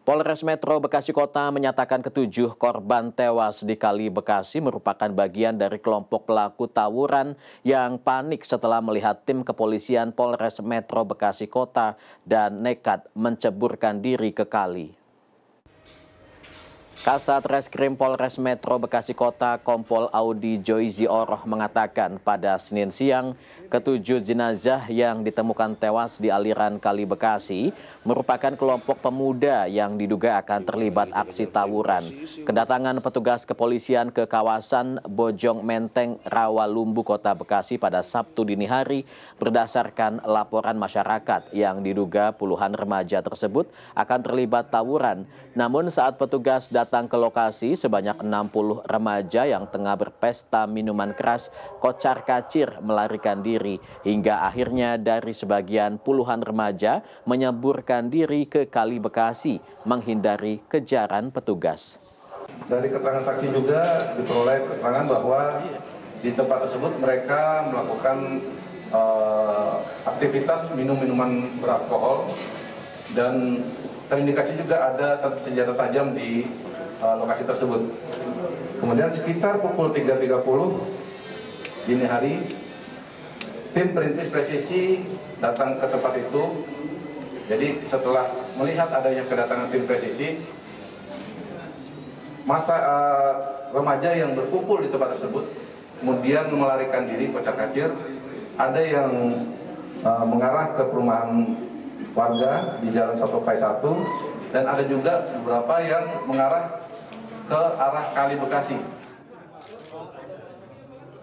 Polres Metro Bekasi Kota menyatakan ketujuh korban tewas di Kali Bekasi merupakan bagian dari kelompok pelaku tawuran yang panik setelah melihat tim kepolisian Polres Metro Bekasi Kota dan nekat menceburkan diri ke kali. Kasat Reskrim Polres Metro Bekasi Kota Kompol Audi Joizi Oroh mengatakan pada Senin siang ketujuh jenazah yang ditemukan tewas di aliran Kali Bekasi merupakan kelompok pemuda yang diduga akan terlibat aksi tawuran. Kedatangan petugas kepolisian ke kawasan Bojong Menteng Rawalumbu Kota Bekasi pada Sabtu dini hari berdasarkan laporan masyarakat yang diduga puluhan remaja tersebut akan terlibat tawuran. Namun saat petugas datang datang ke lokasi sebanyak 60 remaja yang tengah berpesta minuman keras kocar kacir melarikan diri hingga akhirnya dari sebagian puluhan remaja menyeburkan diri ke Kali Bekasi menghindari kejaran petugas. Dari keterangan saksi juga diperoleh keterangan bahwa di tempat tersebut mereka melakukan uh, aktivitas minum minuman beralkohol dan terindikasi juga ada senjata tajam di lokasi tersebut. Kemudian sekitar pukul 3.30 dini hari, tim perintis presisi datang ke tempat itu. Jadi setelah melihat adanya kedatangan tim presisi, masa uh, remaja yang berkumpul di tempat tersebut kemudian melarikan diri kocar kacir ada yang uh, mengarah ke perumahan warga di Jalan Satu Pai 1 dan ada juga beberapa yang mengarah ke arah Kali Bekasi.